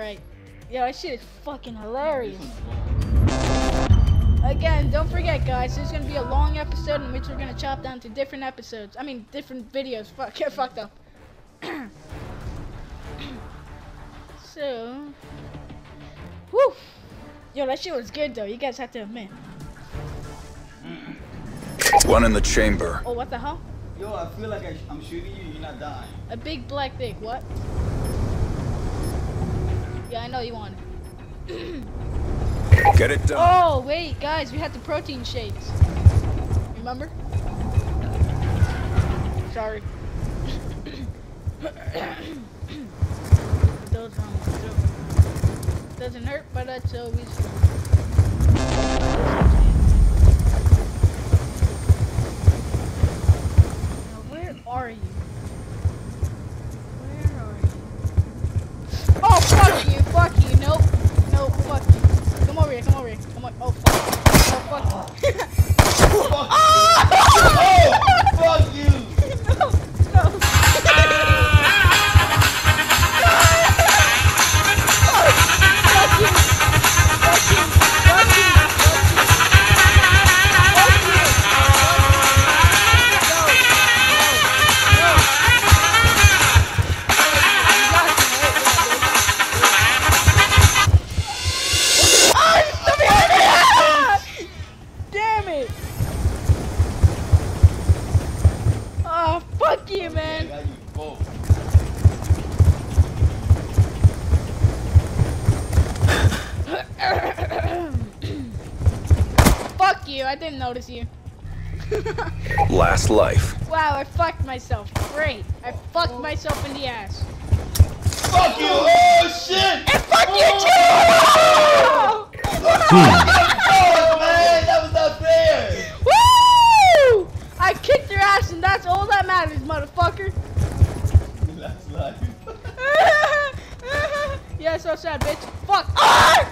Yo, that shit is fucking hilarious. Again, don't forget, guys. this is gonna be a long episode in which we're gonna chop down to different episodes. I mean, different videos. Fuck, get fucked up. so, whew. Yo, that shit was good though. You guys have to admit. One in the chamber. Oh, what the hell? Yo, I feel like I, I'm shooting you, you're not dying. A big black dick. What? Know you want it. Get it done. Oh, wait, guys, we had the protein shakes. Remember? Sorry. Those um, doesn't hurt, but it's always. Fuck you, I man. got you both. fuck you, I didn't notice you. Last life. wow, I fucked myself. Great. I fucked myself in the ass. Fuck you! Oh shit! And fuck you too! Hmm. Motherfucker. Last life. yeah, so sad, bitch. Fuck. Ah!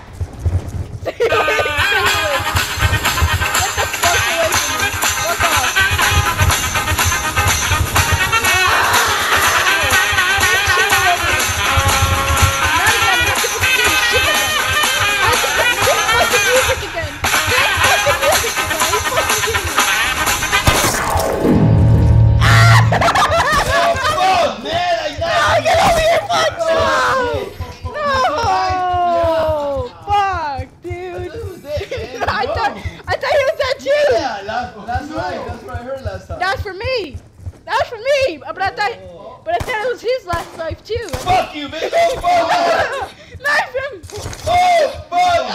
For me. That was for me. But I thought, but I thought it was his last life too. Fuck you, bitch! Oh, fuck! Knife him! Oh, fuck!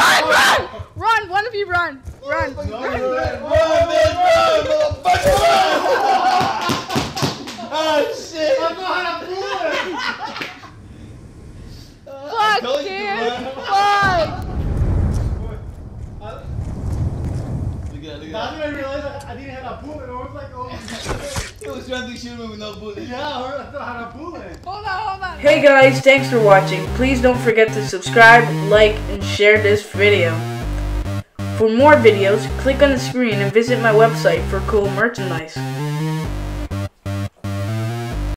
Run, run, run! One of you run, run. Run, run, bitch, run, motherfucker, run! Oh, shit! I'm not Fuck, told you, dude. bro. Fuck. Look at that, look That's at when I realized I, I didn't have a bullet. I was like, oh, that. He was trying to shoot me with no bullet. yeah, I thought I had a bullet. Hold on, hold on. Hey guys, thanks for watching. Please don't forget to subscribe, like, and share this video. For more videos, click on the screen and visit my website for cool merchandise.